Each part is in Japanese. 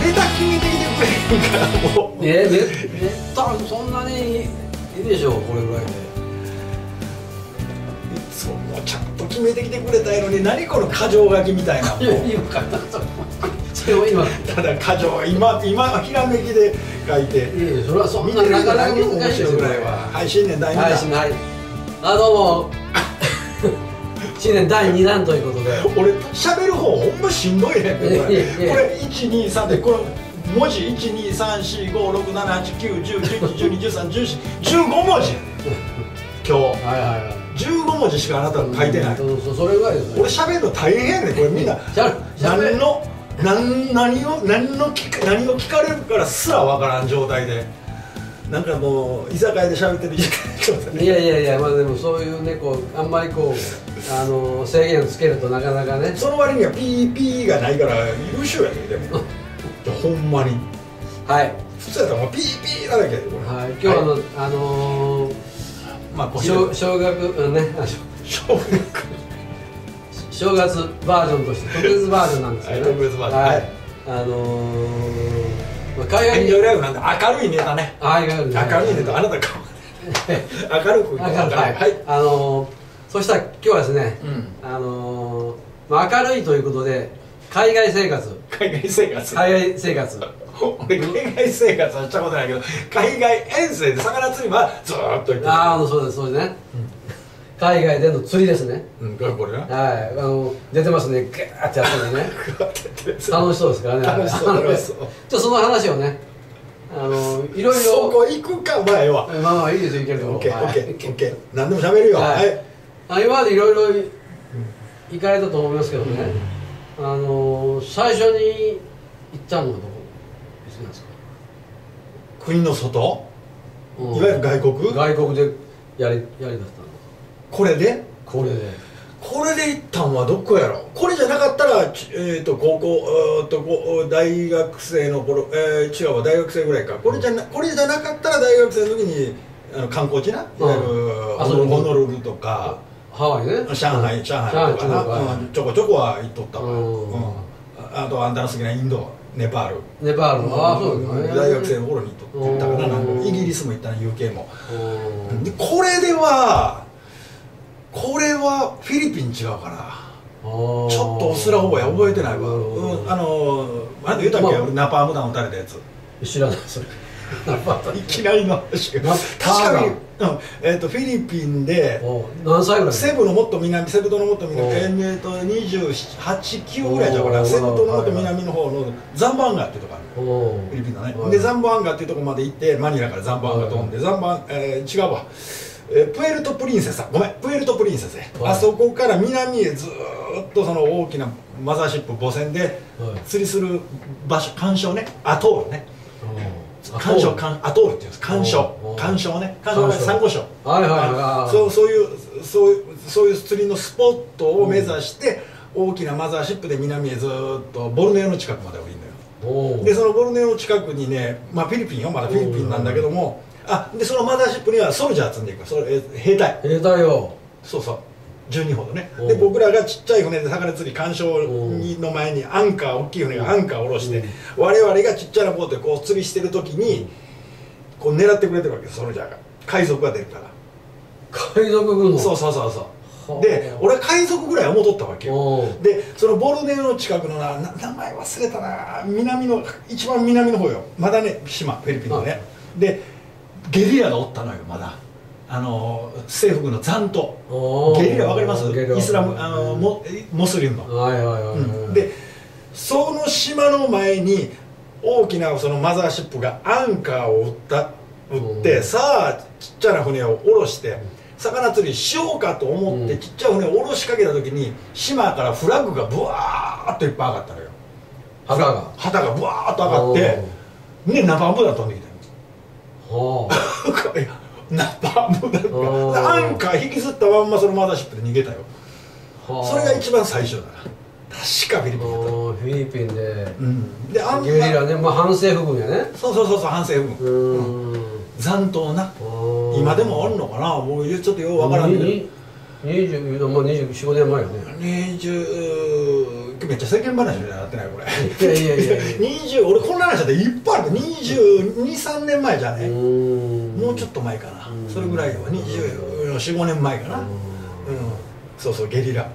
ネタ決めてきてくれへんからもうえネネタそんなにいいでしょうこれぐらいで。いつももうちゃんと決めてきてくれたやのに何この箇条書きみたいな。それを今 ただ箇条今今ひらめきで書いて。いやそれはそん見てるななかなか難しいぐらいは。はい新年第2弾、はい新年はい。あどうも新年第2弾ということで。俺喋る方ほんましんどいねん。これこれ123でこれ文字123456789101112131415文字。今はいはいはい。日15文字しかあなた書いてない、うんそそれぐらいですね俺喋るの大変ねん。これみんな。何の何何を何の聞か何を聞かれるからすらわからん状態で。なんかもう居酒屋で喋ってるいやいやいやまあでもそういうねこうあんまりこうあの制限つけるとなかなかね。その割にはピーピーがないから優秀やででも。ほんまに。はい。普通やったらもうピーピーだらけやでこれ。はい。今日はあの、あのーまあこ正正月うんね小学。正月バージョンとして特別バージョンなんですけど、ね。はい特別バージョン。はい。はい。あのーまあ、海外遠慮ライブなんで明るいネタね。明るいネタあなた顔 明るく。はい。はい。あのーそしたら今日はですね、うん。あのーまあ、明るいということで海外生活。海外生活。海外生活。俺海外生活はしたことないけど海外遠征で魚釣りはずーっと行ってああそうですそうですね、海外での釣りですね。うんこれこれなはい。あの出てますね。ガーってやってね 楽しそうですからね。楽しそう楽しそう。ちょっとその話をねあのいろいそろこ行くかまあええわまあまあいいですよいけるとこオッケーはいオッケーオッケー。何でも喋るよ。ははいいあ今までいろいろ行かれたと思いますけどね、あの最初に行ったのはどこですなんですか、国の外？うん。いわゆる外国？外国でやりやりだったの。これで？これで。これで行ったんはどこやろ？これじゃなかったらちえー、と高校とこ大学生の頃、えー、違うわ大学生ぐらいか。これじゃなこれじゃなかったら大学生の時にあの観光地な？いわゆるホノルルとかハワイね。上海上海とかな、うん。ちょこちょこは行っとったわ、うん。うん。ああとあんたの好きなインドネパール。ネパール。のああそうですね。大学生の頃に行っとったかな。うん。なイギリスも行ったな UK も。これではこれはフィリピン違うかな。ちょっとオスラ方や覚えてないわ、うん、あのなんて言ったっけ、まあ。俺ナパーム弾撃たれたやつ。知らないそれ。ナパーいきなりの確かに、うんえー、とフィリピンでお何歳ぐらいセブのもっと南セブ島のもっと南おえーと289ぐらいじゃうかおなセブ島のもっとはいはい南の方のザンボアンガっていうとこあるおフィリピンのね、はい。でザンボアンガっていうとこまで行ってマニラからザンボアンガ飛んで、ザンボアン、えー違うわ、えープエルトプリンセスだごめん。プエルトプリンセスへ、はい。あそこから南へずーっとその大きなマザーシップ母船ではい。釣りする場所干渉ね。アトールねお干渉干アトールっていうんです。干渉おう干渉ね干渉は干渉サンゴ礁はいはいはい。あそうそういうそういうそういう釣りのスポットを目指して、大きなマザーシップで南へずーっとボルネオの近くまで降りるのよ。おでそのボルネオの近くにね、まあ、フィリピンよ。まだフィリピンなんだけども。あでそのマザーシップにはソルジャー積んでいく。それえ兵隊。兵隊よ。そうそう12ほどね。で僕らがちっちゃい船で魚釣り干渉にの前にアンカー大きい船がアンカーを下ろしてうん。我々がちっちゃなボートでこう釣りしてる時にこう狙ってくれてるわけですソルジャーが。海賊が出るから。海賊軍の？そうそうそうそはあ。うで俺海賊ぐらい思っとったわけよ。でそのボルネオの近くのなな名前忘れたな。南の一番南の方よ。まだね島フィリピンのね。でゲリラがおったのよまだあの政府軍の残党。ゲリラわかります？イスラムあのモモスリムの、はいはいはいはい、うん。でその島の前に大きなそのマザーシップがアンカーを打った打って、うん。さあちっちゃな船を下ろして魚釣りしようかと思って、うん。ちっちゃい船を下ろしかけた時に島からフラッグがブワーッといっぱい上がったのよ。旗が。旗がブワーッと上がってねナパーム弾飛んできたはよ ナパーム弾おー。がアンカー引きずったまんまそのマザーシップで逃げたよ。それが一番最初だな。確かフィリピンだった。フィリピンで。うん。であんまゲリラね。まあ反政府軍やね。そうそうそうそう反政府う軍、ーん。残党な。今でもおるのかな？もうちょっとようわからんけど。にに20まあ24、5年前よね。20めっちゃ世間話みたいになってないこれ。いやいやいやいや。20俺こんな話だっていっぱいある。223年前じゃね。ももうちょっと前かな。うん。それぐらいよ。245年前かな。うん。そうそうゲリラ。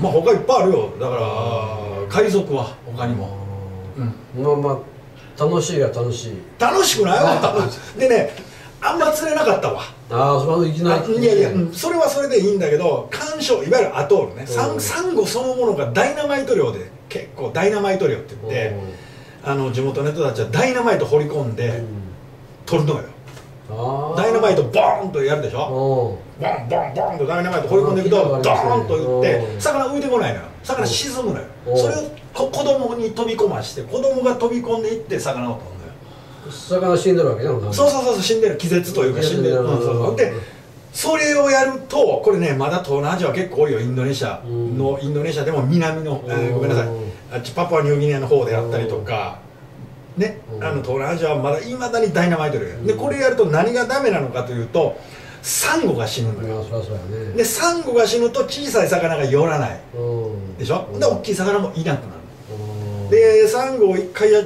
まあ他いっぱいあるよ。だから海賊は他にも。うん。まあまあ楽しいが楽しい。楽しくないわ。でねあんま釣れなかったわ。ああそのいきなり。あいやいや、うん。それはそれでいいんだけど干渉いわゆるアトールね。サうん。ンサンゴそのものがダイナマイト漁で結構ダイナマイト漁って言ってあの地元の人たちはダイナマイト掘り込んで取るのよ。ダイナマイトボーンとやるでしょ？トボンボンボンとダイナマイト掘り込んでいくとドーンといってうん。魚浮いてこないのよ。魚沈むのよ。うん。それをこ子供に飛び込まして子供が飛び込んでいって魚を取るのよ。魚死んでるわけねそうそうそうそう死んでる。気絶というか死んでる、うん。うんそうそう。でそれをやるとこれねまだ東南アジアは結構多いよ。インドネシアの、インドネシアでも南の、えーごめんなさい。あっちパプアニューギニアの方であったりとかねうん。あの東南アジアはまだいまだにダイナマイトででこれやると何がダメなのかというとサンゴが死ぬのよ。ねでサンゴが死ぬと小さい魚が寄らない。うん。でしょ？で大きい魚もいなくなる。うん。でサンゴを一回や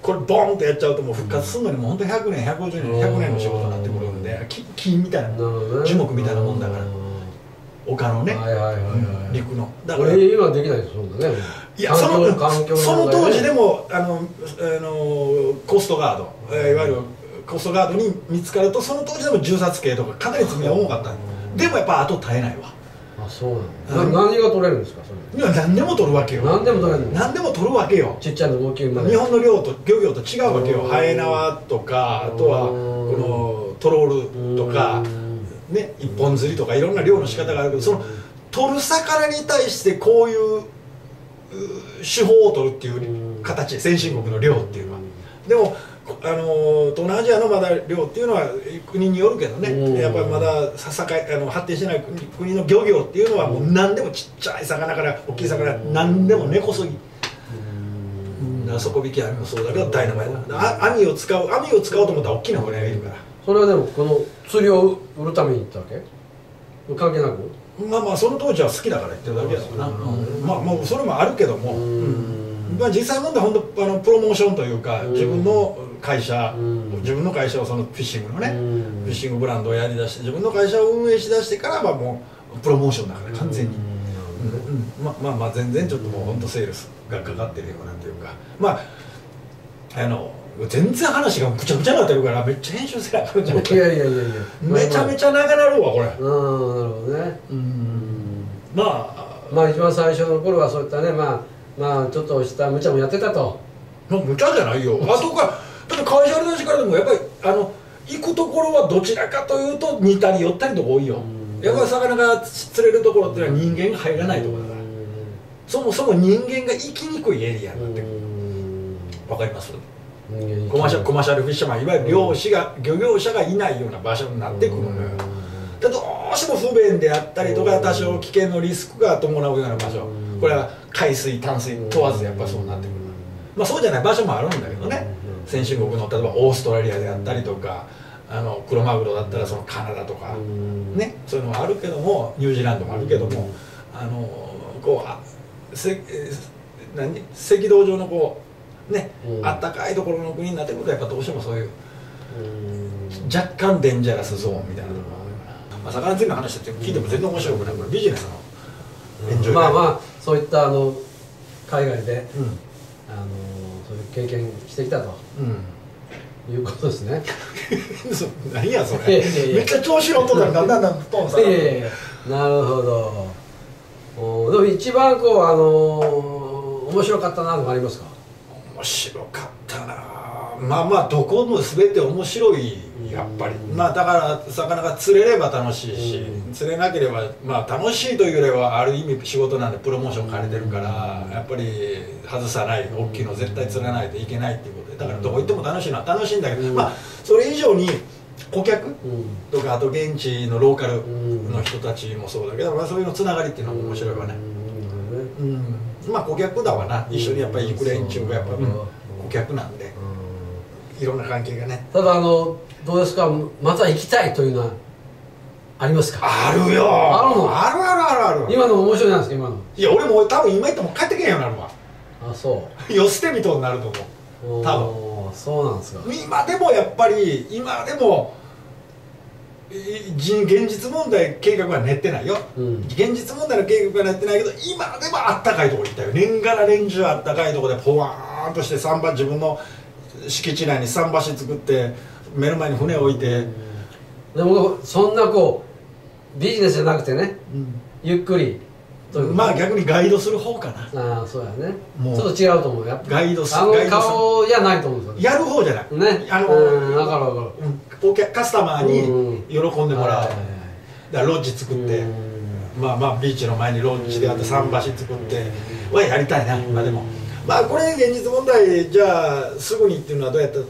これボーンとやっちゃうともう復活するのにもう本当に100年150年100年の仕事になんで木木みたいな樹木みたいなもんだから。丘のね、陸の。だから俺今できないですそんなねいやその環境その当時でもあのあのコストガード、えーいわゆるコストガードに見つかるとその当時でも銃殺刑とかかなり罪は重かった。うん。でもやっぱ後絶えないわ。あそうなんだ。な何が取れるんですか？それ。いや何でも取るわけよ。何でも取れるの？何でも取るわけよ。ちっちゃいの大きまで。日本の漁と漁業と違うわけよ。うん。ハエ縄とかあとはこのトロールとかね一本釣りとかいろんな漁の仕方があるけどその取る魚に対してこういうう手法を取るっていう形先進国の漁っていうのは。でもこあの東南アジアのまだ漁っていうのは国によるけどね。うんやっぱりまださ栄えあの発展してない国国の漁業っていうのはもう何でもちっちゃい魚から大きい魚何でも根こそぎ底引き網もそうだけど。ダイナマイトあ網を使う網を使おうと思ったら大きな船がいるから。それはでもこの釣りを売るために行ったわけ？関係なく？まあまあその当時は好きだから言ってるだけだからな、まあもうそれもあるけども、まあ、実際問題は本当あのプロモーションというか、うん。自分の会社、うん。自分の会社をそのフィッシングのね、うん。フィッシングブランドをやりだして自分の会社を運営しだしてからはもうプロモーションだから完全に、うん。うん。ままあまあ全然ちょっともう本当セールスがかかってるようなというか。まああの全然話がぐちゃぐちゃになってるからめっちゃ編集せなあかんじゃん。いやいやいやいや。めちゃめちちゃ長なるわこれ。ゃうんなるほどね。うん。まあまあ一番最初の頃はそういったねまあまあちょっとした無茶もやってたと。まあ無茶じゃないよ。あとか。だって会社あるしからでもやっぱりあの行くところはどちらかというと似たり寄ったりとか多いよ。うん。やっぱり魚が釣れるところっていうのは人間が入らないところだから。そもそも人間が行きにくいエリアになって。くるわかります？コマーシャルコマーシャルフィッシャーマンいわゆる漁師が漁業者がいないような場所になってくるのよ。でどうしても不便であったりとか多少危険のリスクが伴うような場所。これは海水淡水問わずやっぱそうなってくる。まあそうじゃない場所もあるんだけどね先進国の例えばオーストラリアであったりとかあのクロマグロだったらそのカナダとかねそういうのはあるけどもニュージーランドもあるけどもあのこうあせえー何？赤道上のこうねうん。あったかいところの国になってくるとやっぱどうしてもそういう若干デンジャラスゾーンみたいなところがあるから、まあ、魚釣りの話って聞いても全然面白くないこれビジネスのエンジョイまあまあそういったあの海外でうん。あのそういう経験してきたと。うん。いうことですね。何やそれ。めっちゃ調子乗っとったらだんだんだんだんトンさいやいやいや。なるほど。おでも一番こうあの面白かったなとかありますか？面白かったなまあまあどこも全て面白い。やっぱり。うんまあだから魚が釣れれば楽しいし、うん。釣れなければまあ楽しいというよりはある意味仕事なんでプロモーション兼ねてるからやっぱり外さない大きいの絶対釣らないといけないっていうことでだからどこ行っても楽しいのは楽しいんだけど、うん。まあそれ以上に顧客うん。とかあと現地のローカルうん。の人たちもそうだけど、まあ、そういうのつながりっていうのも面白いわね、うん。まあ顧客だわな。一緒にやっぱり行く連中がやっぱ、うん。顧客なんでいろんな関係がね。ただあのどうですか？また行きたいというのはありますか？あるよ。あるの？あるあるあるある。今の面白いなんですか？今の。いや俺も多分今言っても帰ってけんようになるわあそよ捨て人になると思うう多分。そうなんですか。今でもやっぱり今でも現実問題計画は練ってないよ、うん。現実問題の計画は練ってないけど今でもあったかいところにいたよ。年がら年中あったかいところでポワーンとして桟橋自分の敷地内に桟橋作って目の前に船を置いて、でもそんなこうビジネスじゃなくてねゆっくり。まあ逆にガイドする方かな。ああそうやね。もう。ちょっと違うと思う。やっぱガイドすあの顔じゃないと思うんですよやる方じゃない。ね。あのうん分かる分かる。うん。お客カスタマーに喜んでもらう、はいはいはい。だからロッジ作って、うん。まあまあビーチの前にロッジであって桟橋作って。はやりたいな今でもまあこれ現実問題じゃあすぐにっていうのはどうやったら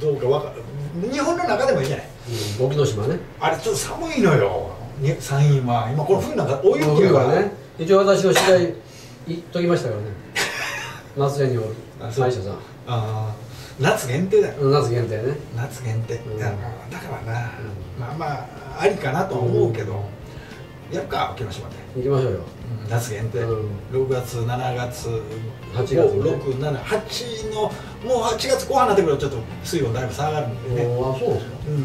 どうかわかる日本の中でもいいんじゃない？うん沖ノ島ね。あれちょっと寒いのよ。に山陰は。今この冬なんか大雪冬やから。はね。一応私の取材言っときましたからね。夏目におるさん。ああ夏限定だよ。うん夏限定ね。夏限定、うん。だからな、まあまあありかなとは思うけど、やるか沖ノ島で、行きましょうよ。うん夏限定、うん6月7月8月ね678のもう8月後半になってくるとちょっと水温だいぶ下がるんでね、あそうですか？うん、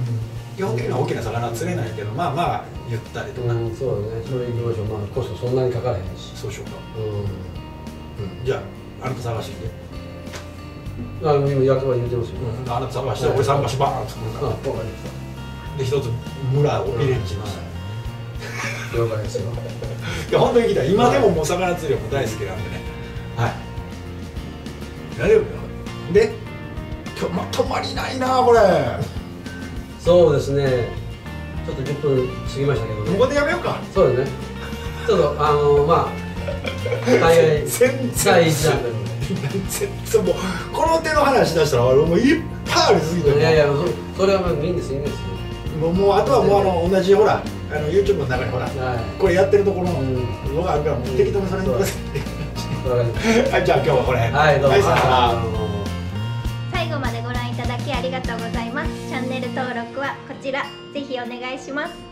基本的には大きな魚は釣れないけどまあまあゆったりとか、うんそうだね。それ行きましょう。まあコストそんなにかからへんし。そうしようか、うん。じゃああなた探して。あ今役割言ってますよ。うん、あなた探して俺桟橋バーン作るあから。わかりましで一つ村をビレッジにした、た了解ですよいや本当に行きた。い今でももう魚釣りはもう大好きなんでね。はい。大丈夫よ。で今日ま泊まりないなこれ。そうですね。ちょっと10分過ぎましたけどこね。こでやめようか。そうですね。ちょっとあのまあ大概全然全然もうこの手の話し出したら俺もういっぱいありすぎて。いやいやそそれはもういいんですいいんですよ。もうもうあとはもうあの同じほらあの YouTube の中にほらはこれやってるところのがあるからもう適当にそれに任せて。いわかりましはい。じゃあ今日はこれたはいどうも。最後までご覧いただきありがとうございますチャンネル登録はこちら。ぜひお願いします